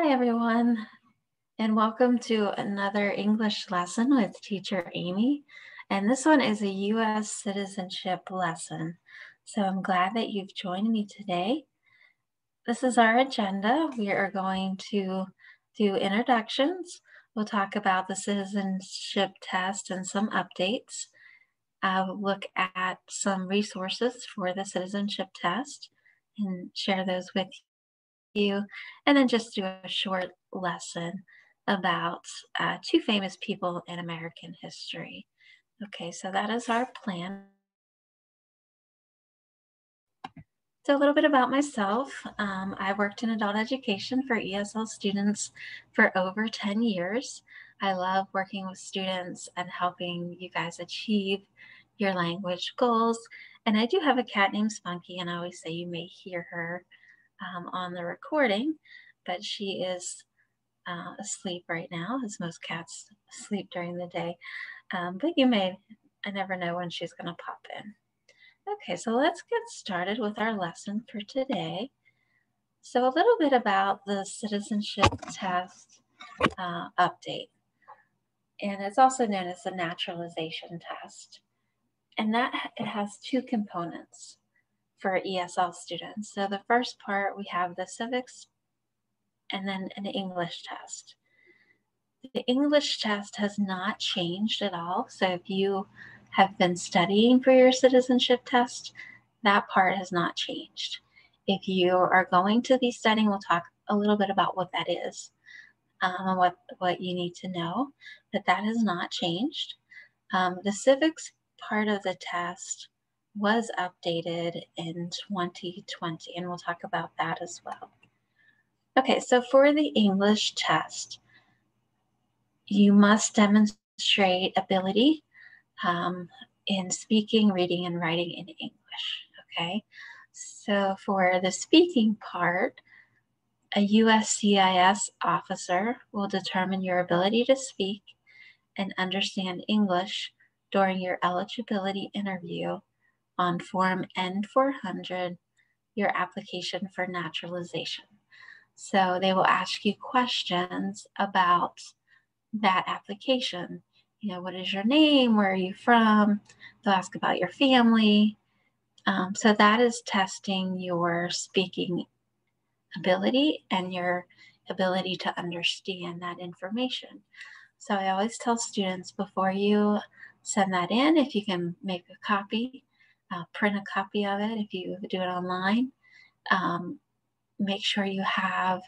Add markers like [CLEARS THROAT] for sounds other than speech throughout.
Hi, everyone, and welcome to another English lesson with teacher Aimee. And this one is a U.S. citizenship lesson. So I'm glad that you've joined me today. This is our agenda. We are going to do introductions. We'll talk about the citizenship test and some updates. I'll look at some resources for the citizenship test and share those with you, and then just do a short lesson about uh, two famous people in American history. Okay, so that is our plan. So a little bit about myself. Um, I worked in adult education for ESL students for over 10 years. I love working with students and helping you guys achieve your language goals. And I do have a cat named Spunky, and I always say you may hear her um, on the recording, but she is uh, asleep right now, as most cats sleep during the day. Um, but you may, I never know when she's going to pop in. Okay, so let's get started with our lesson for today. So a little bit about the citizenship test uh, update. And it's also known as the naturalization test. And that it has two components for ESL students. So the first part, we have the civics and then an English test. The English test has not changed at all. So if you have been studying for your citizenship test, that part has not changed. If you are going to be studying, we'll talk a little bit about what that is um, and what, what you need to know, but that has not changed. Um, the civics part of the test was updated in 2020, and we'll talk about that as well. Okay, so for the English test, you must demonstrate ability um, in speaking, reading, and writing in English. Okay, so for the speaking part, a USCIS officer will determine your ability to speak and understand English during your eligibility interview on Form N400 your application for naturalization. So they will ask you questions about that application. You know, what is your name? Where are you from? They'll ask about your family. Um, so that is testing your speaking ability and your ability to understand that information. So I always tell students before you send that in, if you can make a copy, uh, print a copy of it if you do it online. Um, make sure you have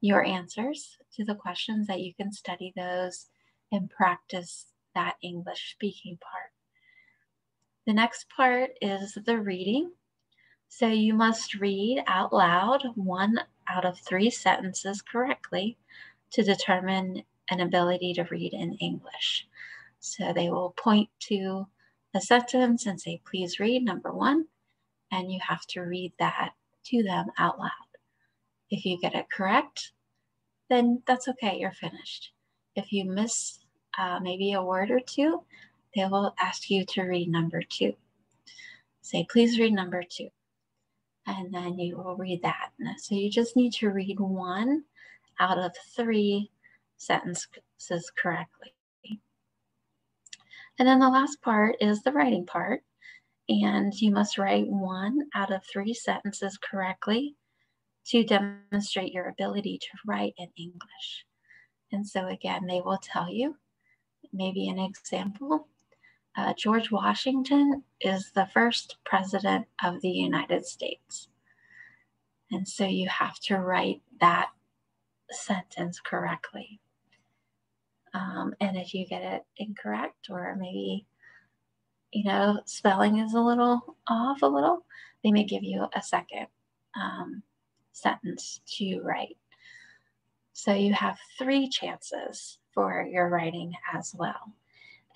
your answers to the questions that you can study those and practice that English speaking part. The next part is the reading. So you must read out loud one out of three sentences correctly to determine an ability to read in English. So they will point to a sentence and say, please read number one. And you have to read that to them out loud. If you get it correct, then that's okay, you're finished. If you miss uh, maybe a word or two, they will ask you to read number two. Say, please read number two. And then you will read that. So you just need to read one out of three sentences correctly. And then the last part is the writing part. And you must write one out of three sentences correctly to demonstrate your ability to write in English. And so again, they will tell you, maybe an example, uh, George Washington is the first president of the United States. And so you have to write that sentence correctly. Um, and if you get it incorrect or maybe, you know, spelling is a little off a little, they may give you a second um, sentence to write. So you have three chances for your writing as well.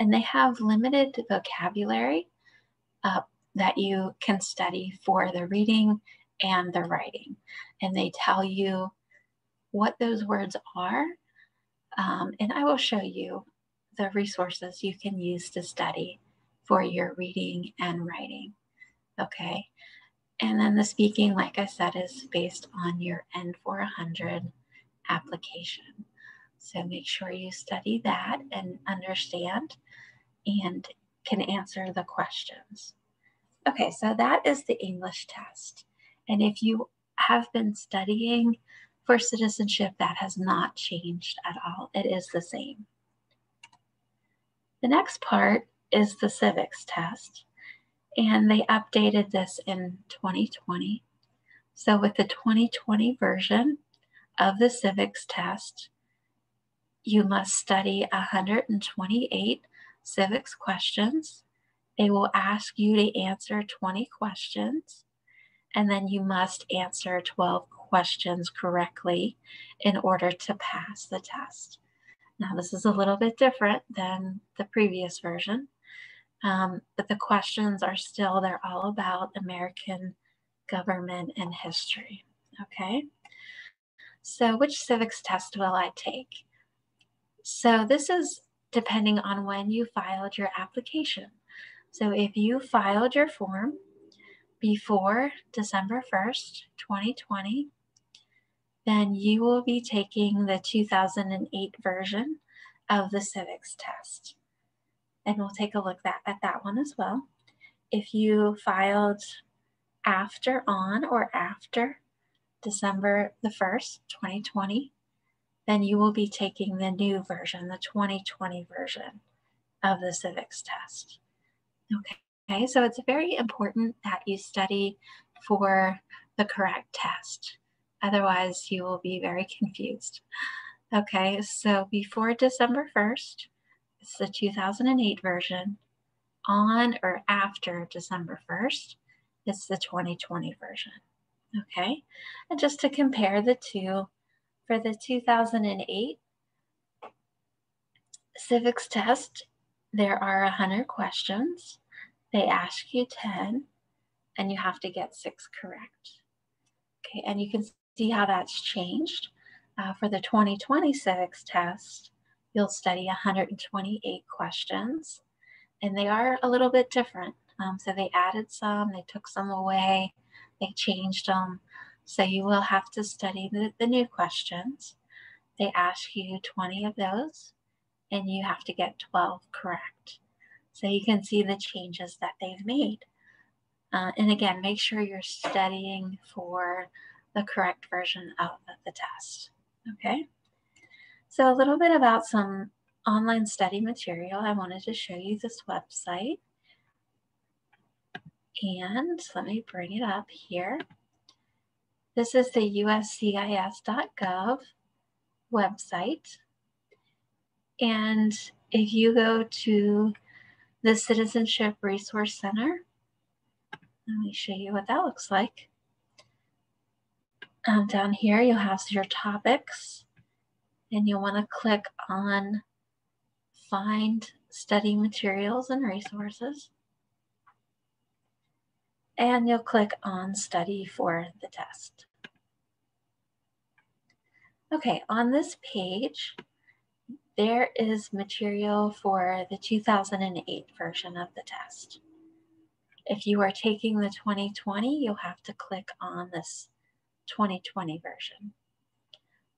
And they have limited vocabulary uh, that you can study for the reading and the writing. And they tell you what those words are um, and I will show you the resources you can use to study for your reading and writing. Okay. And then the speaking, like I said, is based on your N400 application. So make sure you study that and understand and can answer the questions. Okay, so that is the English test. And if you have been studying for citizenship, that has not changed at all. It is the same. The next part is the civics test, and they updated this in 2020. So with the 2020 version of the civics test, you must study 128 civics questions. They will ask you to answer 20 questions, and then you must answer 12 questions correctly in order to pass the test. Now, this is a little bit different than the previous version, um, but the questions are still, they're all about American government and history. Okay. So, which civics test will I take? So, this is depending on when you filed your application. So, if you filed your form before December 1st, 2020, then you will be taking the 2008 version of the civics test. And we'll take a look at, at that one as well. If you filed after, on, or after December the 1st, 2020, then you will be taking the new version, the 2020 version of the civics test. Okay, okay so it's very important that you study for the correct test. Otherwise, you will be very confused. Okay, so before December 1st, it's the 2008 version. On or after December 1st, it's the 2020 version. Okay, and just to compare the two, for the 2008 civics test, there are 100 questions. They ask you 10, and you have to get six correct. Okay, and you can see how that's changed. Uh, for the 2020 civics test, you'll study 128 questions, and they are a little bit different. Um, so they added some, they took some away, they changed them. So you will have to study the, the new questions. They ask you 20 of those, and you have to get 12 correct. So you can see the changes that they've made. Uh, and again, make sure you're studying for the correct version of the test. Okay, so a little bit about some online study material. I wanted to show you this website. And let me bring it up here. This is the uscis.gov website. And if you go to the Citizenship Resource Center, let me show you what that looks like. Um, down here, you'll have your topics and you'll want to click on Find Study Materials and Resources. And you'll click on Study for the test. Okay, on this page, there is material for the 2008 version of the test. If you are taking the 2020, you'll have to click on this 2020 version.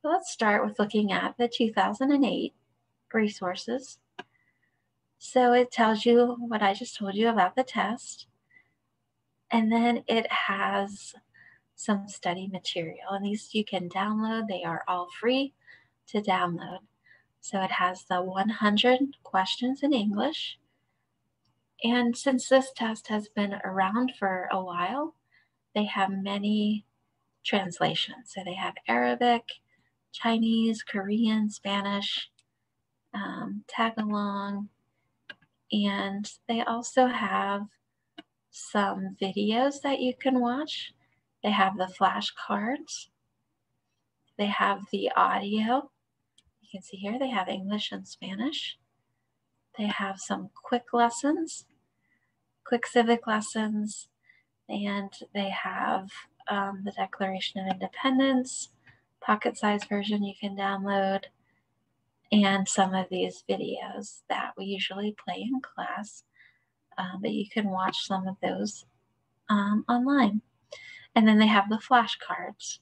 So let's start with looking at the 2008 resources. So it tells you what I just told you about the test. And then it has some study material. And these you can download. They are all free to download. So it has the 100 questions in English. And since this test has been around for a while, they have many translations. So they have Arabic, Chinese, Korean, Spanish, um, Tagalog, and they also have some videos that you can watch. They have the flashcards. They have the audio. You can see here they have English and Spanish. They have some quick lessons, quick civic lessons, and they have um, the Declaration of Independence, pocket sized version you can download, and some of these videos that we usually play in class. Um, but you can watch some of those um, online. And then they have the flashcards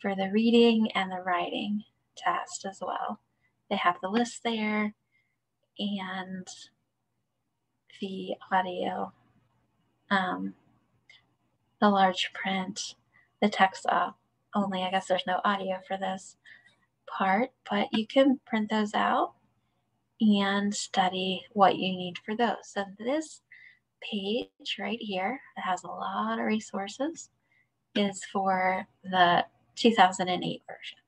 for the reading and the writing test as well. They have the list there and the audio, um, the large print, the text up. Only I guess there's no audio for this part, but you can print those out and study what you need for those. So this page right here that has a lot of resources is for the 2008 version.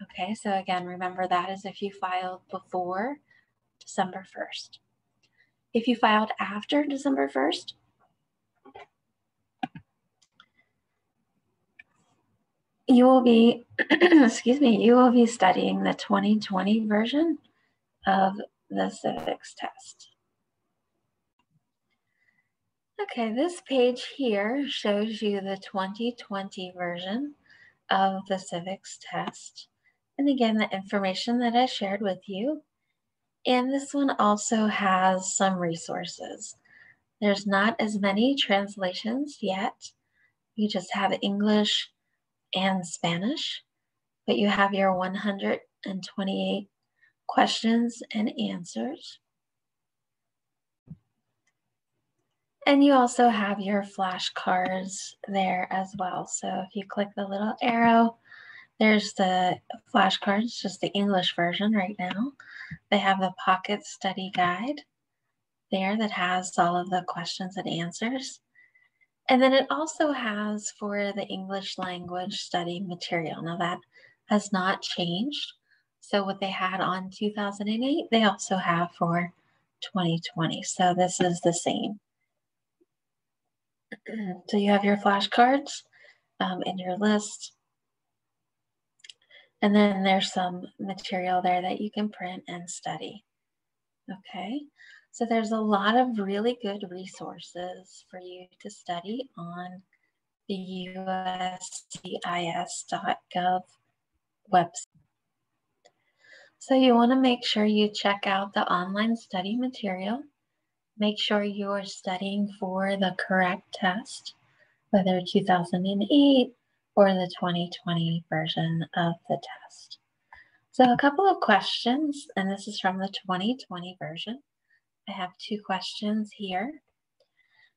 Okay, so again, remember that is if you filed before December 1st. If you filed after December 1st, you will be, [CLEARS THROAT] excuse me, you will be studying the 2020 version of the civics test. Okay, this page here shows you the 2020 version of the civics test. And again, the information that I shared with you. And this one also has some resources. There's not as many translations yet. You just have English and Spanish, but you have your 128 questions and answers. And you also have your flashcards there as well. So if you click the little arrow, there's the flashcards, just the English version right now. They have the pocket study guide there that has all of the questions and answers. And then it also has for the English language study material. Now that has not changed. So what they had on 2008, they also have for 2020. So this is the same. [CLEARS THROAT] so you have your flashcards um, in your list. And then there's some material there that you can print and study. Okay, so there's a lot of really good resources for you to study on the uscis.gov website. So you want to make sure you check out the online study material make sure you are studying for the correct test, whether 2008 or the 2020 version of the test. So a couple of questions, and this is from the 2020 version. I have two questions here.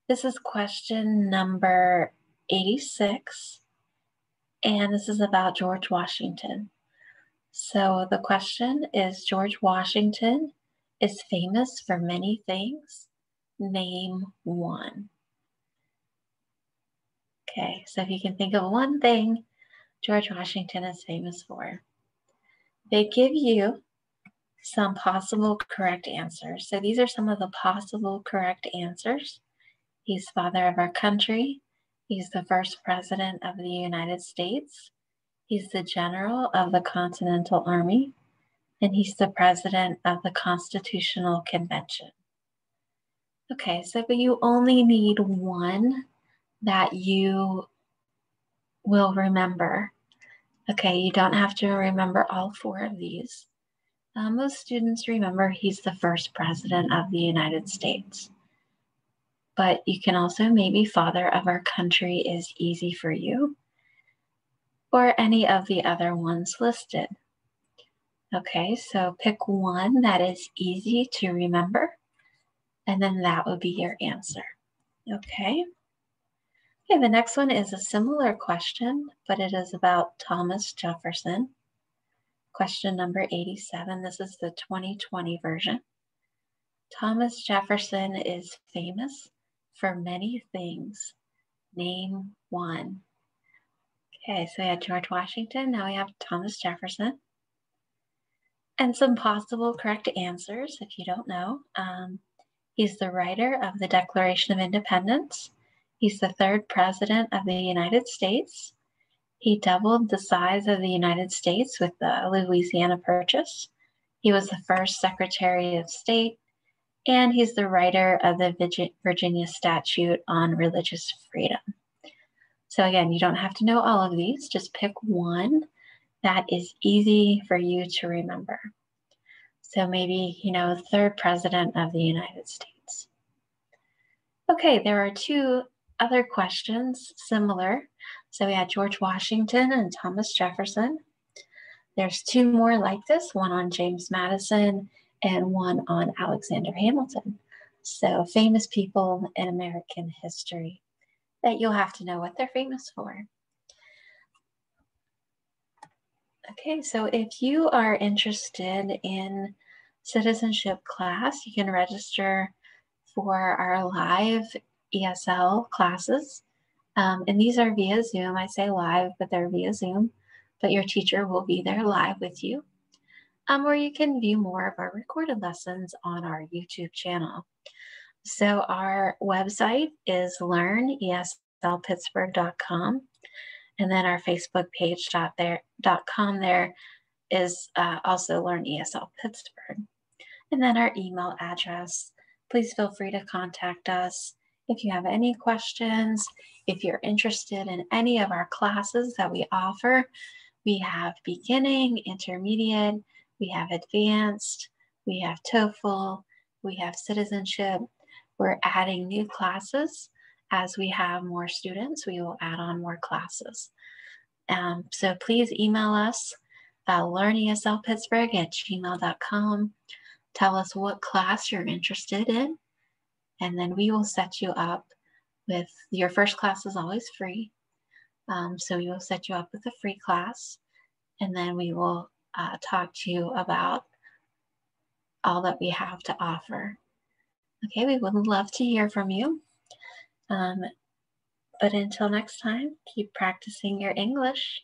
This is question number 86, and this is about George Washington. So the question is George Washington is famous for many things, name one. Okay, so if you can think of one thing George Washington is famous for, they give you some possible correct answers. So these are some of the possible correct answers. He's father of our country. He's the first president of the United States. He's the general of the Continental Army. And he's the president of the Constitutional Convention. Okay, so but you only need one that you will remember. Okay, you don't have to remember all four of these. Uh, most students remember he's the first president of the United States. But you can also maybe father of our country is easy for you or any of the other ones listed. Okay, so pick one that is easy to remember and then that would be your answer. Okay. Okay, the next one is a similar question, but it is about Thomas Jefferson. Question number 87. This is the 2020 version. Thomas Jefferson is famous for many things. Name one. Okay, so we had George Washington. Now we have Thomas Jefferson. And some possible correct answers if you don't know. Um, He's the writer of the Declaration of Independence. He's the third president of the United States. He doubled the size of the United States with the Louisiana Purchase. He was the first Secretary of State, and he's the writer of the Virginia Statute on Religious Freedom. So, again, you don't have to know all of these, just pick one that is easy for you to remember. So maybe, you know, third president of the United States. Okay, there are two other questions similar. So we had George Washington and Thomas Jefferson. There's two more like this, one on James Madison and one on Alexander Hamilton. So famous people in American history that you'll have to know what they're famous for. Okay, so if you are interested in citizenship class, you can register for our live ESL classes. Um, and these are via Zoom. I say live, but they're via Zoom, but your teacher will be there live with you. Um, or you can view more of our recorded lessons on our YouTube channel. So our website is learneslpittsburgh.com. And then our Facebook page dot there, dot com there is uh, also Learn ESL Pittsburgh. And then our email address. Please feel free to contact us if you have any questions, if you're interested in any of our classes that we offer. We have beginning, intermediate, we have advanced, we have TOEFL, we have citizenship. We're adding new classes. As we have more students, we will add on more classes. Um, so please email us, uh, learneslpittsburgh at gmail.com. Tell us what class you're interested in, and then we will set you up with your first class is always free. Um, so we will set you up with a free class, and then we will uh, talk to you about all that we have to offer. Okay, we would love to hear from you. Um, but until next time, keep practicing your English.